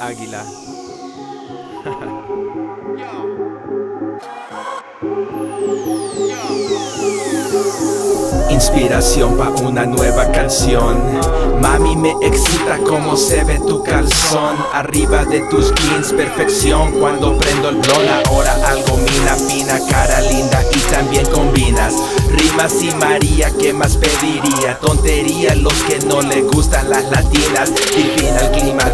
Águila. Inspiración pa' una nueva canción. Mami me excita como se ve tu calzón. Arriba de tus jeans, perfección. Cuando prendo el blon ahora algo mina fina Cara linda y también combinas Rimas y María, ¿qué más pediría? Tontería los que no le gustan las latinas. Divina el clima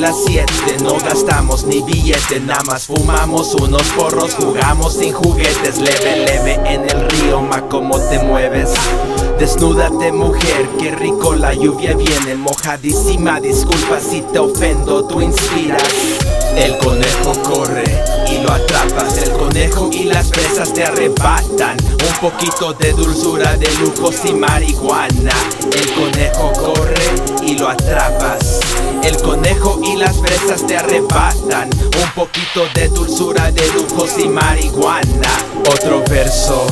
las 7, no gastamos ni billete Nada más fumamos unos porros, jugamos sin juguetes Leve, leve en el río, ma como te mueves Desnúdate mujer, qué rico la lluvia viene Mojadísima, disculpa si te ofendo, tú inspiras. El conejo corre y lo atrapas El conejo y las presas te arrebatan Un poquito de dulzura, de lujos y marihuana. El conejo corre y lo atrapas las fresas te arrebatan Un poquito de dulzura, de lujos y marihuana Otro verso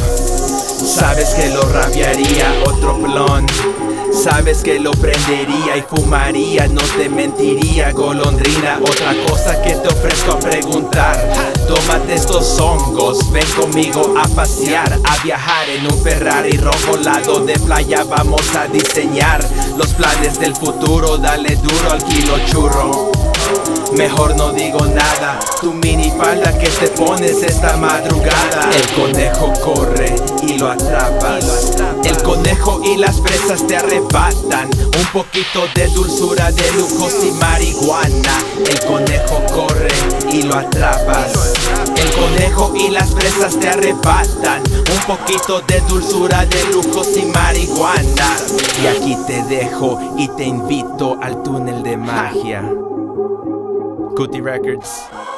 Sabes que lo rabiaría otro plon Sabes que lo prendería y fumaría, no te mentiría, golondrina. Otra cosa que te ofrezco a preguntar: Tómate estos hongos, ven conmigo a pasear, a viajar en un Ferrari rojo lado de playa. Vamos a diseñar los planes del futuro. Dale duro al kilo churro. Mejor no digo nada, tu minifalda que te pones esta madrugada. El conejo corre y lo atrapas. El conejo y las fresas te arrebatan. Un poquito de dulzura, de lujos y marihuana. El conejo corre y lo atrapas. El conejo y las fresas te arrebatan. Un poquito de dulzura, de lujos y marihuana. Y aquí te dejo y te invito al túnel de magia. Cootie Records.